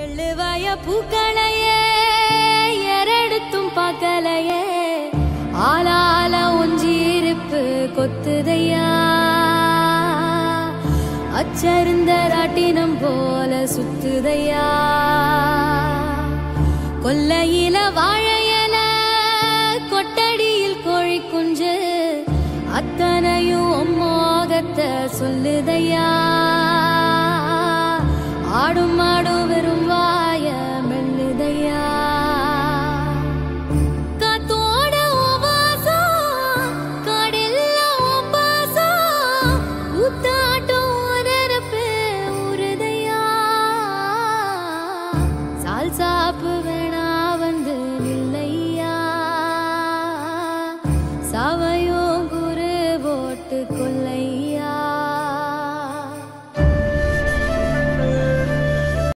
எள்ளுவாய பூக்களையே எரடுத்தும் பார்க்கலையே ஆளால ஒஞ்சிருப்பு கொத்துதையா. அச்சருந்த ராட்டினம் போல சுத்துதையா. கொல்லையில வாழையல கொட்டடியில் கோழி குஞ்சு அத்தனையும் மோகத்தை சொல்லுதையா. காப்பவனா வந்து இல்லையா சவையோ குரு போட்டு கொள்ளையா